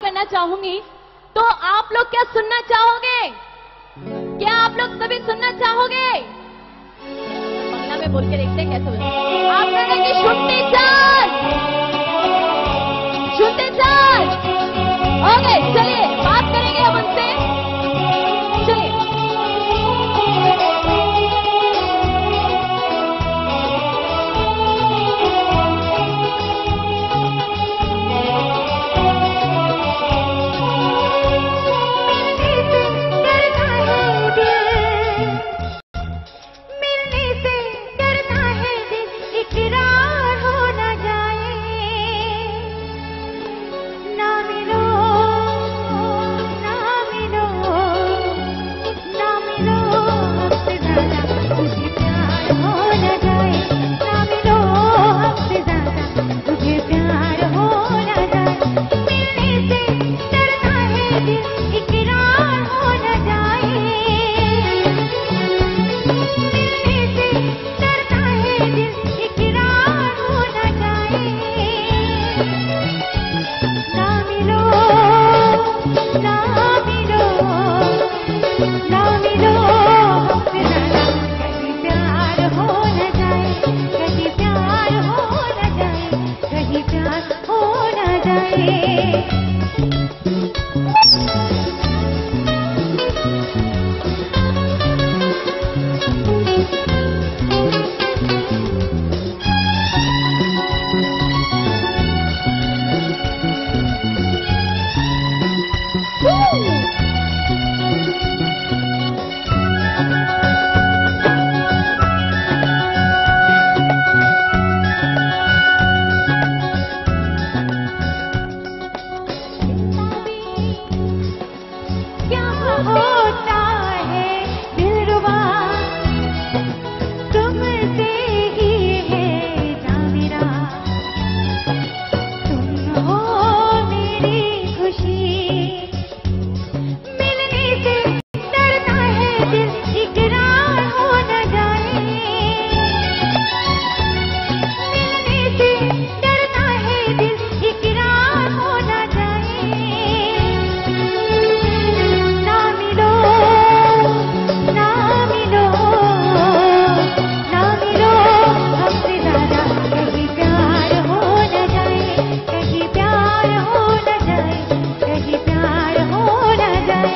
करना चाहूँगी तो आप लोग क्या सुनना चाहोगे? क्या आप लोग सभी सुनना चाहोगे? बंगला में बोल के देखते हैं कैसे आप लोगों की छुट्टी Hãy subscribe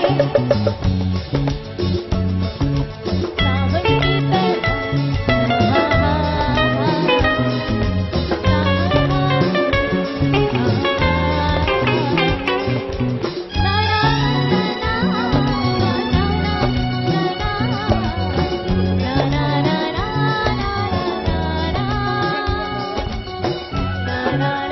na na